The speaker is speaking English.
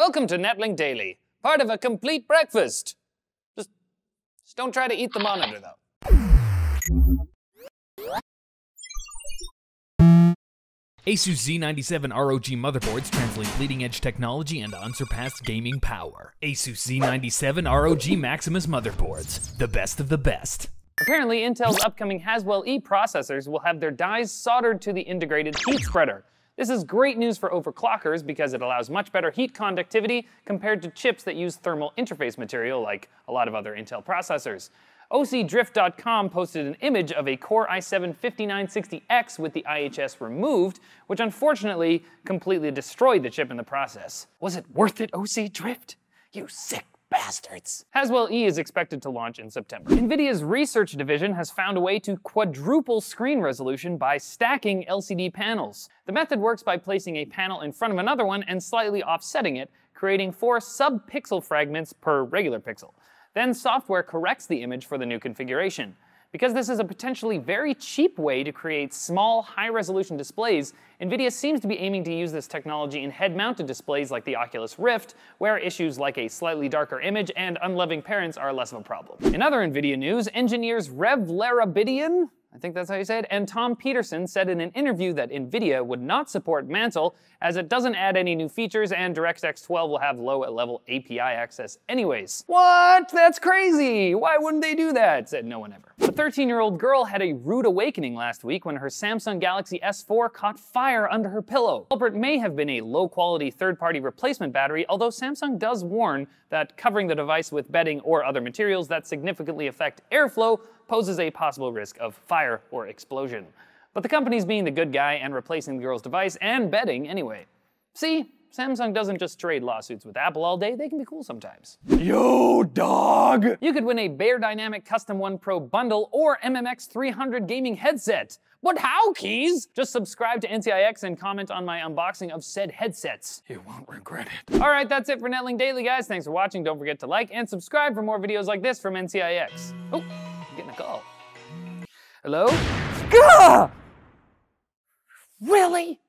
Welcome to Netlinked Daily, part of a complete breakfast. Just, just don't try to eat the monitor, though. Asus Z97 ROG motherboards translate bleeding edge technology and unsurpassed gaming power. Asus Z97 ROG Maximus motherboards, the best of the best. Apparently, Intel's upcoming Haswell E processors will have their dies soldered to the integrated heat spreader. This is great news for overclockers because it allows much better heat conductivity compared to chips that use thermal interface material like a lot of other Intel processors. OCDrift.com posted an image of a Core i7-5960X with the IHS removed, which unfortunately completely destroyed the chip in the process. Was it worth it, OC Drift? You sick bastards. Haswell E is expected to launch in September. NVIDIA's research division has found a way to quadruple screen resolution by stacking LCD panels. The method works by placing a panel in front of another one and slightly offsetting it, creating four sub-pixel fragments per regular pixel. Then software corrects the image for the new configuration. Because this is a potentially very cheap way to create small, high-resolution displays, NVIDIA seems to be aiming to use this technology in head-mounted displays like the Oculus Rift, where issues like a slightly darker image and unloving parents are less of a problem. In other NVIDIA news, engineers Rev Lebaredian, I think that's how you say it, and Tom Petersen said in an interview that NVIDIA would not support Mantle as it doesn't add any new features and DirectX 12 will have low-level API access anyways. What? That's crazy! Why wouldn't they do that? Said no one ever. A 13-year-old girl had a rude awakening last week when her Samsung Galaxy S4 caught fire under her pillow. Culprit may have been a low-quality third-party replacement battery, although Samsung does warn that covering the device with bedding or other materials that significantly affect airflow poses a possible risk of fire or explosion. But the company's being the good guy and replacing the girl's device and bedding anyway. See, Samsung doesn't just trade lawsuits with Apple all day, they can be cool sometimes. Yo, dog! You could win a Beyerdynamic Custom 1 Pro bundle or MMX 300 gaming headset. But how, Keys? Just subscribe to NCIX and comment on my unboxing of said headsets. You won't regret it. All right, that's it for Netlinked Daily, guys. Thanks for watching. Don't forget to like and subscribe for more videos like this from NCIX. Oh I'm getting a call. Hello? Gah! Really?